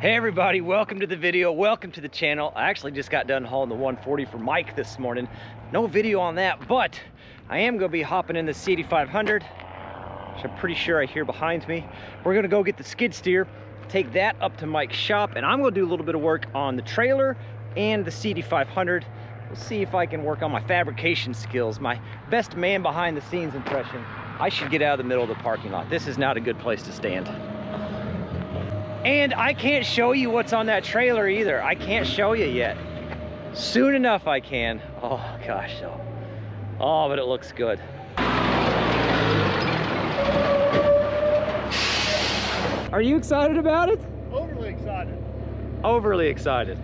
Hey everybody, welcome to the video, welcome to the channel. I actually just got done hauling the 140 for Mike this morning. No video on that, but I am gonna be hopping in the C8500, which I'm pretty sure I hear behind me. We're gonna go get the skid steer, take that up to Mike's shop, and I'm gonna do a little bit of work on the trailer and the C8500. We'll see if I can work on my fabrication skills, my best man behind the scenes impression. I should get out of the middle of the parking lot. This is not a good place to stand. And I can't show you what's on that trailer either. I can't show you yet. Soon enough I can. Oh gosh, oh, oh but it looks good. Are you excited about it? Overly excited. Overly excited.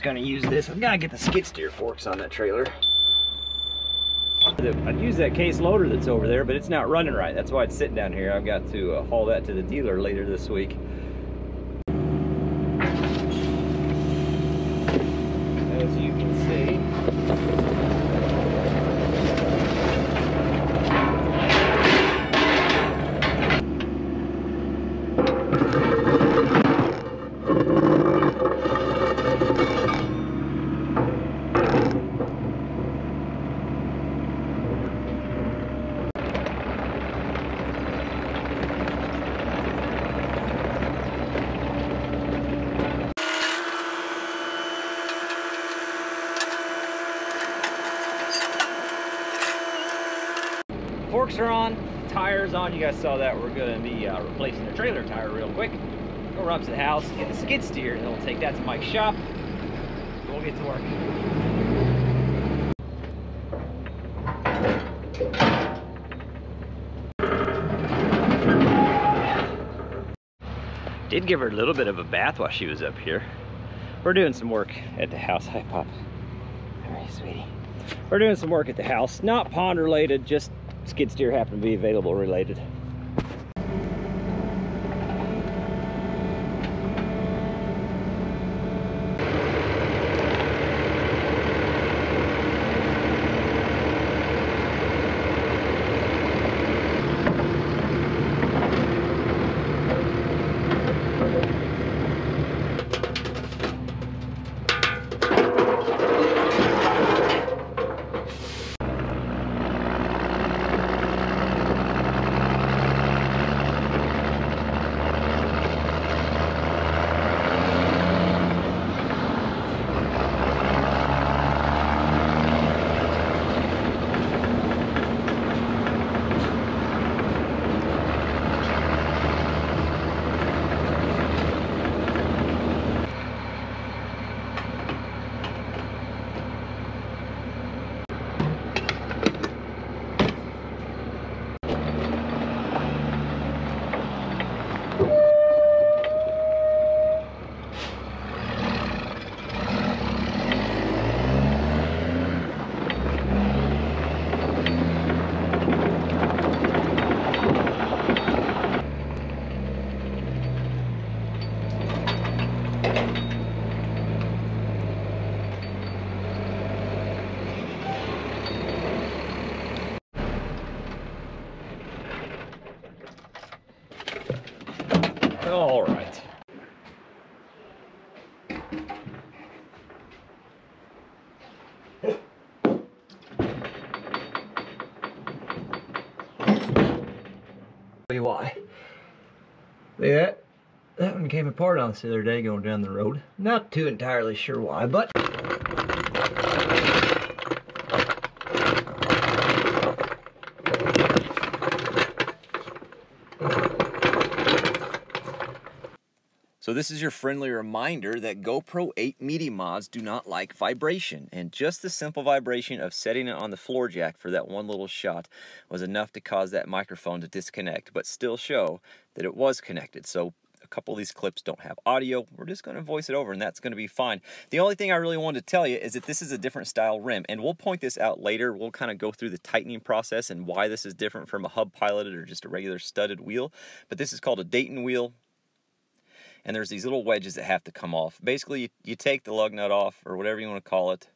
Just gonna use this. I've gotta get the skid steer forks on that trailer. I'd use that case loader that's over there, but it's not running right. That's why it's sitting down here. I've got to uh, haul that to the dealer later this week. As you can see, forks are on, tires on. You guys saw that. We're gonna be uh, replacing the trailer tire real quick. Go run up to the house, get the skid steer, and we'll take that to Mike's shop. We'll get to work. Did give her a little bit of a bath while she was up here. We're doing some work at the house. Hi, Pop. All right, sweetie. We're doing some work at the house. Not pond related, just skid steer happened to be available related. All right. Tell you why. Yeah, that one came apart on us the other day going down the road. Not too entirely sure why, but So this is your friendly reminder that GoPro 8 Media Mods do not like vibration, and just the simple vibration of setting it on the floor jack for that one little shot was enough to cause that microphone to disconnect, but still show that it was connected. So a couple of these clips don't have audio. We're just going to voice it over and that's going to be fine. The only thing I really wanted to tell you is that this is a different style rim and we'll point this out later. We'll kind of go through the tightening process and why this is different from a hub piloted or just a regular studded wheel. But this is called a Dayton wheel and there's these little wedges that have to come off. Basically, you, you take the lug nut off or whatever you want to call it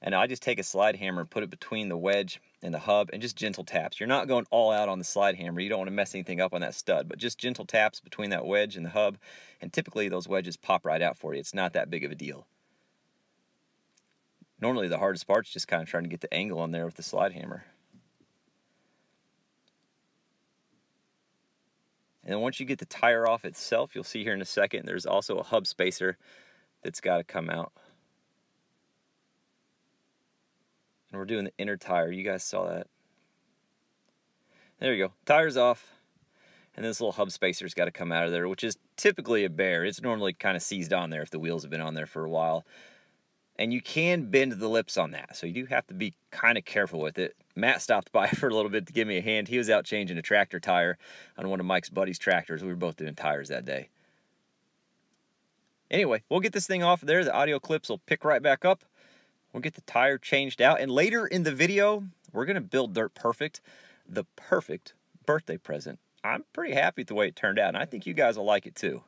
and I just take a slide hammer and put it between the wedge and the hub and just gentle taps. You're not going all out on the slide hammer. You don't want to mess anything up on that stud, but just gentle taps between that wedge and the hub. And typically those wedges pop right out for you. It's not that big of a deal. Normally the hardest part's just kind of trying to get the angle on there with the slide hammer. And then once you get the tire off itself, you'll see here in a second, there's also a hub spacer that's got to come out. And we're doing the inner tire. You guys saw that. There you go. Tire's off. And this little hub spacer's got to come out of there, which is typically a bear. It's normally kind of seized on there if the wheels have been on there for a while. And you can bend the lips on that, so you do have to be kind of careful with it. Matt stopped by for a little bit to give me a hand. He was out changing a tractor tire on one of Mike's buddy's tractors. We were both doing tires that day. Anyway, we'll get this thing off there. The audio clips will pick right back up. We'll get the tire changed out. And later in the video, we're going to build Dirt Perfect, the perfect birthday present. I'm pretty happy with the way it turned out, and I think you guys will like it too.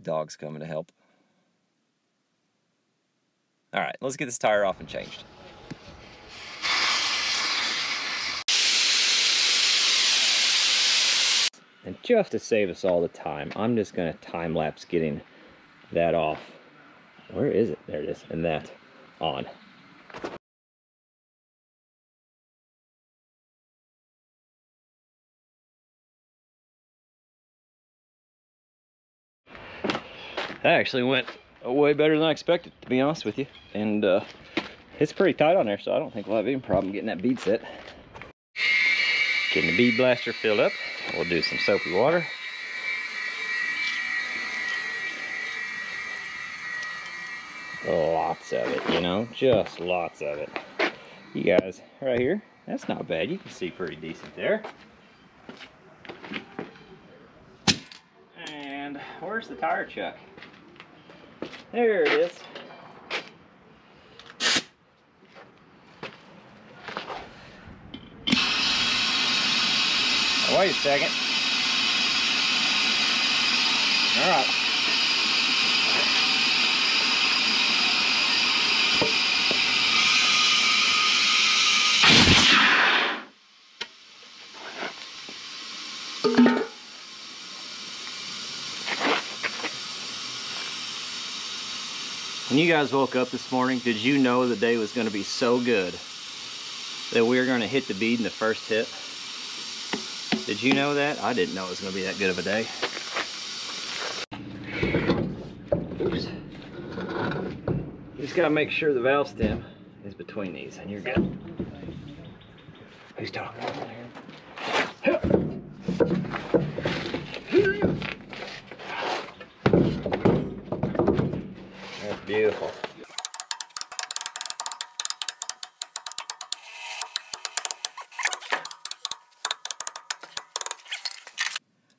Dog's coming to help. All right, let's get this tire off and changed. And just to save us all the time, I'm just to time lapse getting that off. Where is it? There it is. And that on. That actually went way better than I expected, to be honest with you. And uh, it's pretty tight on there, so I don't think we'll have any problem getting that bead set. Getting the bead blaster filled up. We'll do some soapy water. lots of it, you know, just lots of it. You guys, right here, that's not bad. You can see pretty decent there. And where's the tire chuck? There it is. wait a second. All right. When you guys woke up this morning, did you know the day was going to be so good that we were going to hit the bead in the first hit? Did you know that? I didn't know it was going to be that good of a day. Oops. You just got to make sure the valve stem is between these and you're good. Who's talking Beautiful.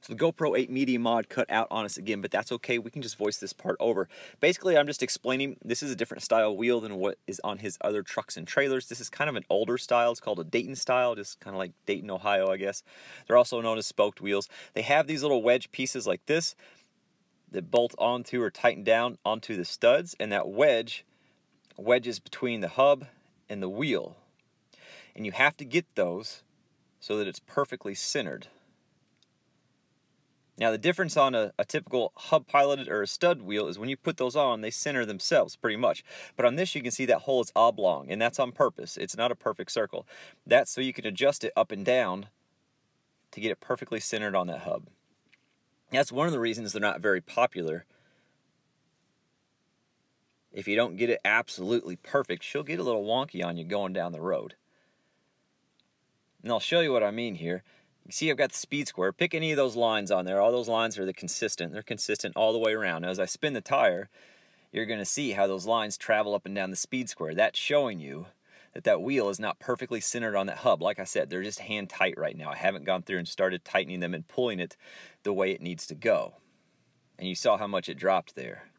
So the GoPro 8 Media mod cut out on us again, but that's okay. We can just voice this part over. Basically, I'm just explaining this is a different style wheel than what is on his other trucks and trailers. This is kind of an older style. It's called a Dayton style, just kind of like Dayton, Ohio, I guess. They're also known as spoked wheels. They have these little wedge pieces like this that bolt onto or tighten down onto the studs, and that wedge wedges between the hub and the wheel. And you have to get those so that it's perfectly centered. Now the difference on a, a, typical hub piloted or a stud wheel is when you put those on, they center themselves pretty much. But on this you can see that hole is oblong and that's on purpose. It's not a perfect circle. That's so you can adjust it up and down to get it perfectly centered on that hub. That's one of the reasons they're not very popular. If you don't get it absolutely perfect, she'll get a little wonky on you going down the road. And I'll show you what I mean here. You see I've got the speed square. Pick any of those lines on there. All those lines are the consistent. They're consistent all the way around. Now, as I spin the tire, you're going to see how those lines travel up and down the speed square. That's showing you that that wheel is not perfectly centered on that hub. Like I said, they're just hand tight right now. I haven't gone through and started tightening them and pulling it the way it needs to go. And you saw how much it dropped there.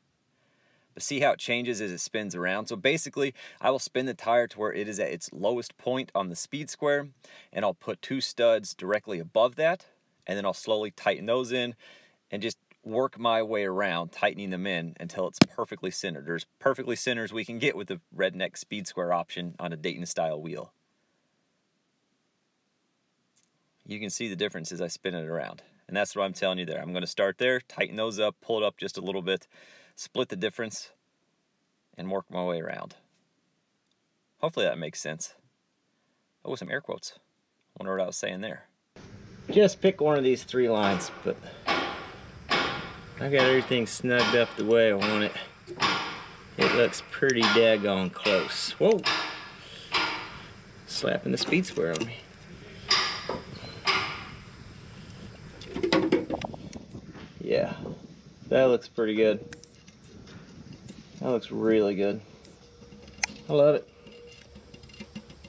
But see how it changes as it spins around. So basically, I will spin the tire to where it is at its lowest point on the speed square, and I'll put two studs directly above that, and then I'll slowly tighten those in and just work my way around, tightening them in until it's perfectly centered. There's perfectly centered as we can get with the redneck speed square option on a Dayton style wheel. You can see the difference as I spin it around. And that's what I'm telling you there. I'm going to start there, tighten those up, pull it up just a little bit, split the difference, and work my way around. Hopefully that makes sense. Oh, some air quotes. Wonder what I was saying there. Just pick one of these three lines, but I got everything snugged up the way I want it. It looks pretty daggone close. Whoa! Slapping the speed square on me. Yeah, that looks pretty good. That looks really good. I love it.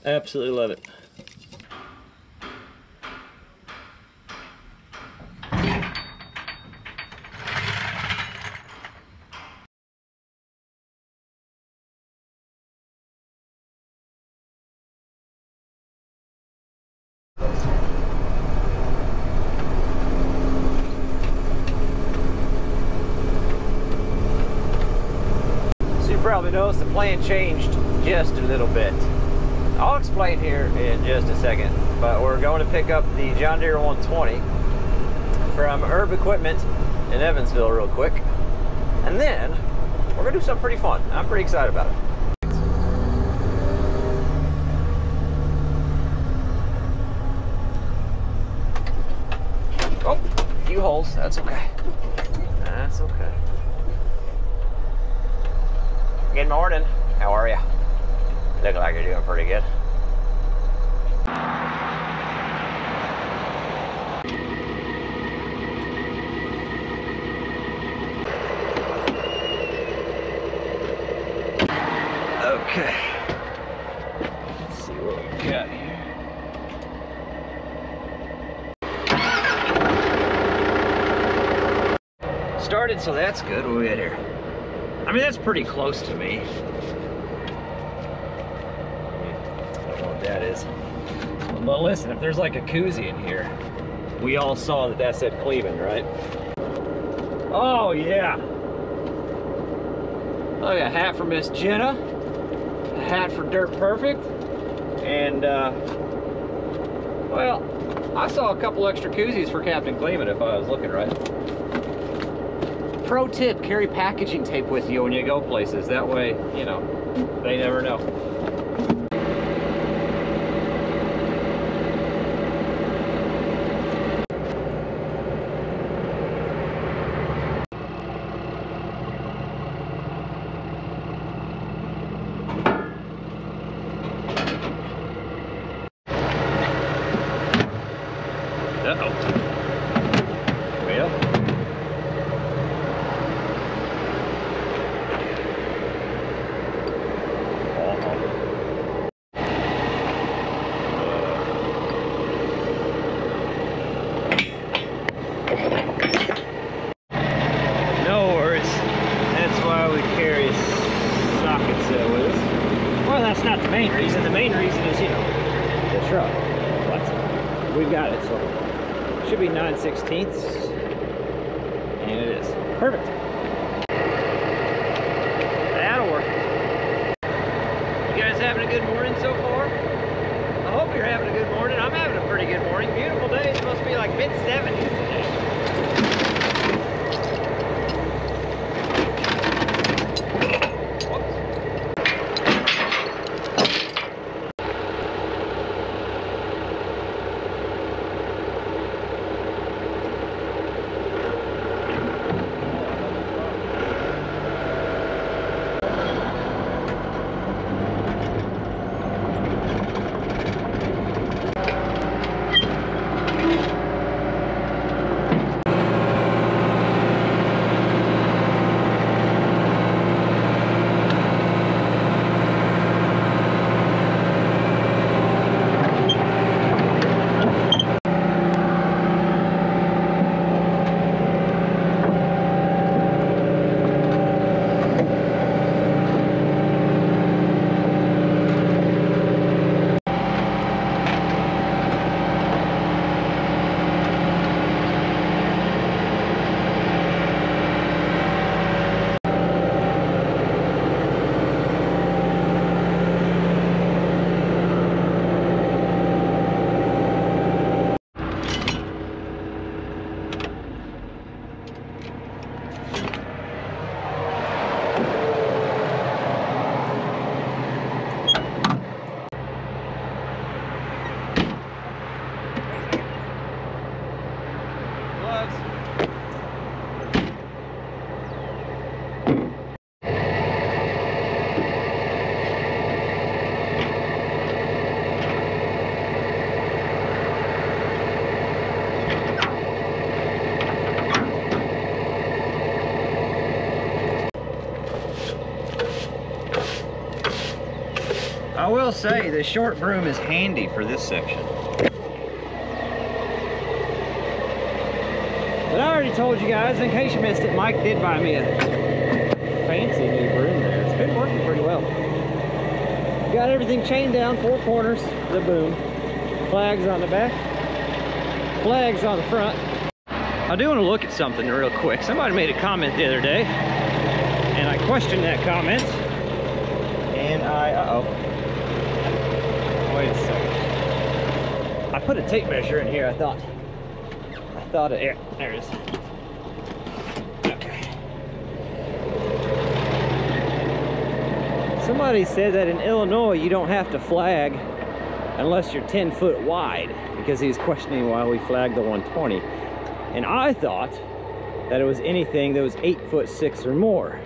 Absolutely love it. So you probably noticed the plan changed just a little bit. I'll explain here in just a second, but we're going to pick up the John Deere 120 from ERB Equipment in Evansville real quick. And then we're gonna do something pretty fun. I'm pretty excited about it. Oh, a few holes, that's okay. That's okay. Good morning. How are you? Look like you're doing pretty good. Okay. Let's see what we got here. Started, so that's good. What we got here? I mean, that's pretty close to me. I don't know what that is. But listen, if there's like a koozie in here, we all saw that that said Kleeman, right? Oh, yeah. Look, a hat for Miss Jenna, a hat for Dirt Perfect, and, uh, well, I saw a couple extra koozies for Captain Kleeman if I was looking right. Pro tip, carry packaging tape with you when you go places. That way, you know, they never know. truck. But we've got it, so it should be 9 sixteenths. And it is. Perfect. That'll work. You guys having a good morning so far? I hope you're having a good morning. I'm having a pretty good morning. Beautiful day. It's supposed to be like mid-70s. Will say the short broom is handy for this section. But I already told you guys, in case you missed it, Mike did buy me a fancy new broom there. It's been working pretty well. Got everything chained down, four corners, the boom. Flags on the back, flags on the front. I do want to look at something real quick. Somebody made a comment the other day, and I questioned that comment. And I, uh-oh. Wait a second. I put a tape measure in here, I thought. I thought it, yeah, there it is. Okay. Somebody said that in Illinois you don't have to flag unless you're 10 foot wide because he was questioning why we flagged the 120. And I thought that it was anything that was eight foot six or more.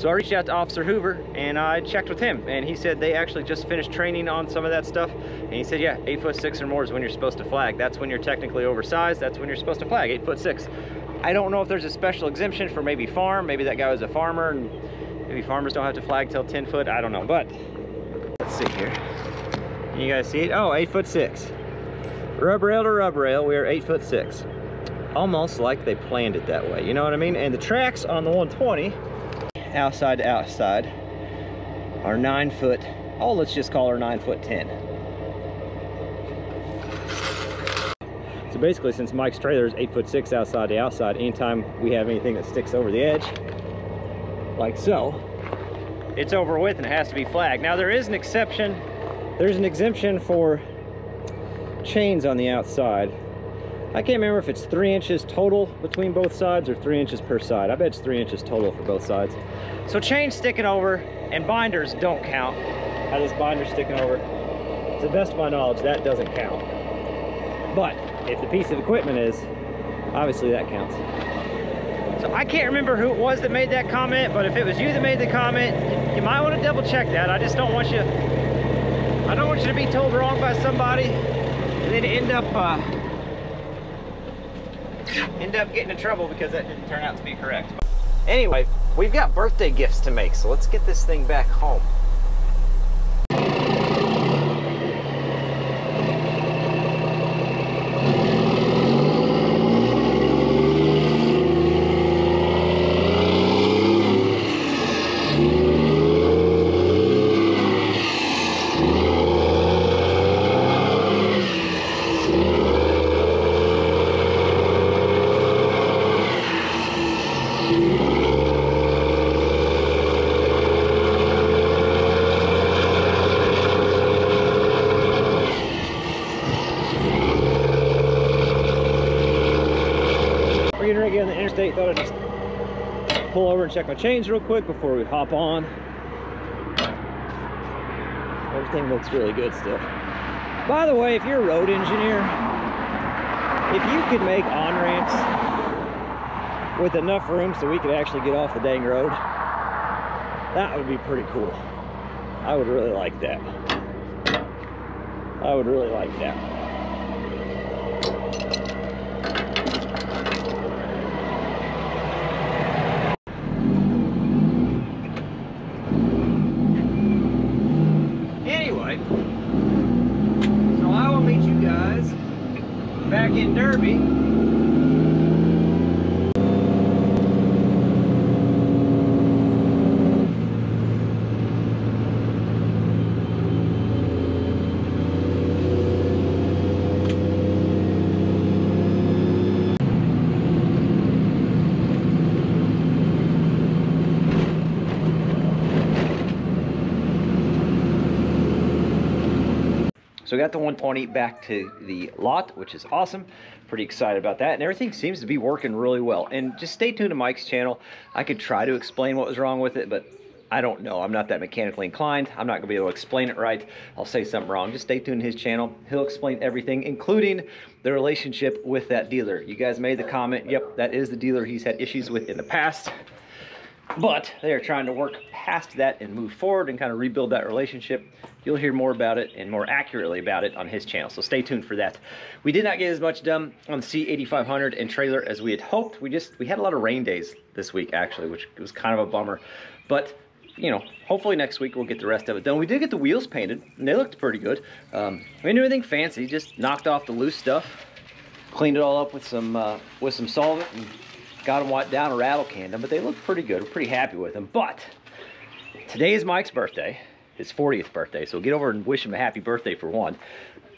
So I reached out to Officer Hoover and I checked with him and he said they actually just finished training on some of that stuff. And he said, yeah, eight foot six or more is when you're supposed to flag. That's when you're technically oversized. That's when you're supposed to flag, eight foot six. I don't know if there's a special exemption for maybe farm. Maybe that guy was a farmer and maybe farmers don't have to flag till 10 foot. I don't know, but let's see here. You guys see it? Oh, eight foot six. Rub rail to rub rail, we are eight foot six. Almost like they planned it that way, you know what I mean? And the tracks on the 120, outside to outside, Our nine foot, oh, let's just call her nine foot 10. So basically, since Mike's trailer is eight foot six outside to outside, anytime we have anything that sticks over the edge, like so, it's over with and it has to be flagged. Now there is an exception. There's an exemption for chains on the outside. I can't remember if it's three inches total between both sides or three inches per side. I bet it's three inches total for both sides. So chains sticking over and binders don't count. How this binder sticking over, to the best of my knowledge, that doesn't count. But if the piece of equipment is, obviously that counts. So I can't remember who it was that made that comment, but if it was you that made the comment, you might want to double check that. I just don't want you, I don't want you to be told wrong by somebody and then end up, uh, end up getting in trouble because that didn't turn out to be correct. Anyway, we've got birthday gifts to make, so let's get this thing back home. We're getting ready to get on the interstate. Thought I'd just pull over check my chains real quick before we hop on. Everything looks really good still. By the way, if you're a road engineer, if you could make on-ramps with enough room so we could actually get off the dang road, that would be pretty cool. I would really like that. I would really like that. Anyway, so I will meet you guys back in Derby. So we got the 120 back to the lot, which is awesome. Pretty excited about that. And everything seems to be working really well. And just stay tuned to Mike's channel. I could try to explain what was wrong with it, but I don't know. I'm not that mechanically inclined. I'm not gonna be able to explain it right. I'll say something wrong. Just stay tuned to his channel. He'll explain everything, including the relationship with that dealer. You guys made the comment. Yep, that is the dealer he's had issues with in the past. But they are trying to work past that and move forward and kind of rebuild that relationship. You'll hear more about it and more accurately about it on his channel, so stay tuned for that. We did not get as much done on the C8500 and trailer as we had hoped. We just, we had a lot of rain days this week actually, which was kind of a bummer. But you know, hopefully next week we'll get the rest of it done. We did get the wheels painted, and they looked pretty good. Um, we didn't do anything fancy, just knocked off the loose stuff, cleaned it all up with some uh, with some solvent, and got them down a rattle canned them. But they look pretty good. We're pretty happy with them. But today is Mike's birthday, his 40th birthday. So get over and wish him a happy birthday for one.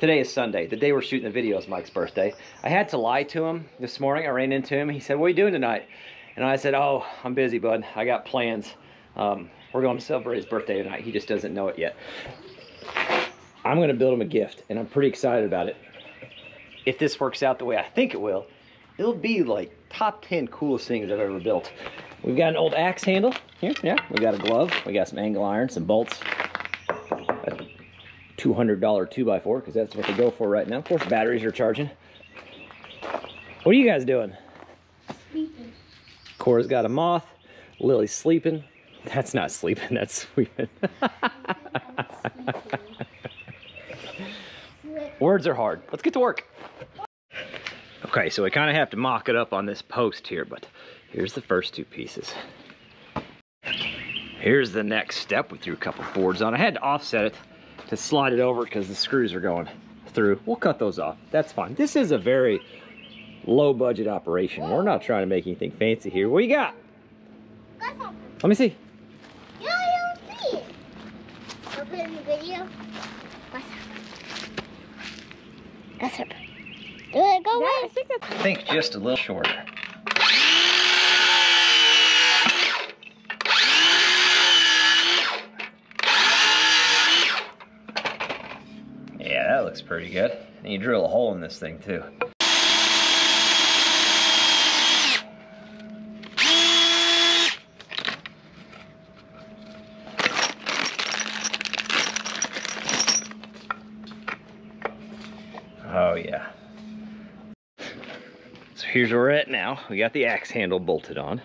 Today is Sunday. The day we're shooting the video is Mike's birthday. I had to lie to him this morning. I ran into him. He said, "What are you doing tonight?" And I said, "Oh, I'm busy, bud. I got plans." Um, we're going to celebrate his birthday tonight. He just doesn't know it yet. I'm going to build him a gift, and I'm pretty excited about it. If this works out the way I think it will, it'll be like top 10 coolest things I've ever built. We've got an old axe handle here. Yeah, we got a glove. We got some angle iron, some bolts. A $200 2x4 because that's what they go for right now. Of course, batteries are charging. What are you guys doing? Sleeping. Cora's got a moth. Lily's sleeping. That's not sleeping, that's sleeping. Words are hard. Let's get to work. Okay, so we kind of have to mock it up on this post here, but here's the first two pieces. Here's the next step. We threw a couple boards on. I had to offset it to slide it over because the screws are going through. We'll cut those off. That's fine. This is a very low budget operation. We're not trying to make anything fancy here. What do you got? Let me see. No, I don't see it. In the video. What's up? Do it go away. I think just a little shorter. Yeah, that looks pretty good. And you drill a hole in this thing too. Oh yeah. So here's where we're at now. We got the axe handle bolted on.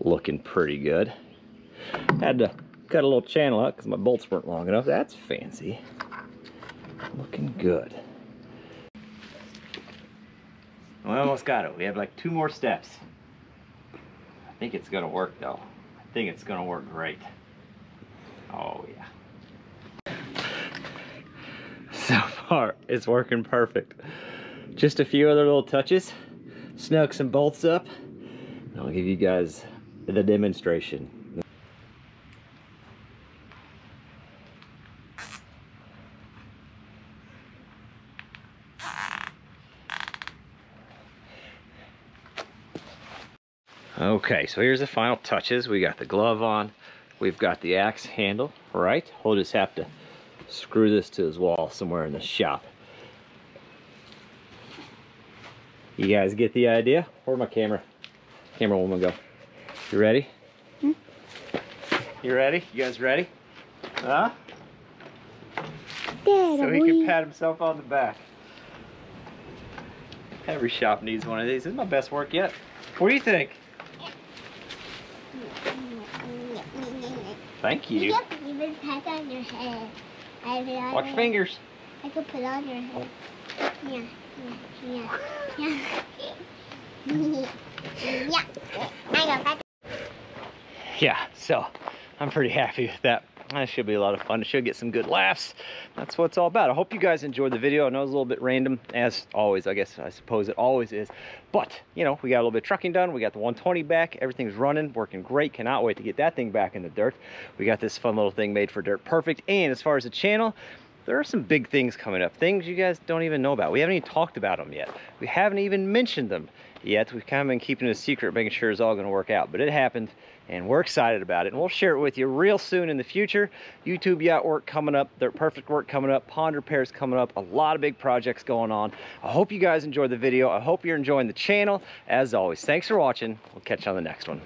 Looking pretty good. Had to cut a little channel out because my bolts weren't long enough. That's fancy. Looking good. We almost got it. We have like two more steps. I think it's gonna work though. I think it's gonna work great. Oh yeah. So far, it's working perfect. Just a few other little touches. Snug some bolts up. and I'll give you guys the demonstration. Okay, so here's the final touches. We got the glove on. We've got the axe handle, right? We'll just have to screw this to his wall somewhere in the shop. You guys get the idea? Where'd my camera, camera woman go? You ready? Hmm? You ready? You guys ready? Huh? Dad, So he can pat himself on the back. Every shop needs one of these. This is my best work yet. What do you think? Thank You you. can even pat on your head. I Watch your- fingers. I could put on your head. Yeah, yeah, yeah, yeah. I. Yeah, so I'm pretty happy with that. That should be a lot of fun. It should get some good laughs. That's what it's all about. I hope you guys enjoyed the video. I know it was a little bit random, as always, I guess, I suppose it always is. But, you know, we got a little bit of trucking done. We got the 120 back. Everything's running, working great. Cannot wait to get that thing back in the dirt. We got this fun little thing made for Dirt Perfect. And as far as the channel, there are some big things coming up. Things you guys don't even know about. We haven't even talked about them yet. We haven't even mentioned them yet. We've kind of been keeping it a secret, making sure it's all going to work out. But it happened, and we're excited about it. And we'll share it with you real soon in the future. YouTube yacht work coming up, Dirt Perfect work coming up, pond repairs coming up, a lot of big projects going on. I hope you guys enjoyed the video. I hope you're enjoying the channel. As always, thanks for watching. We'll catch you on the next one.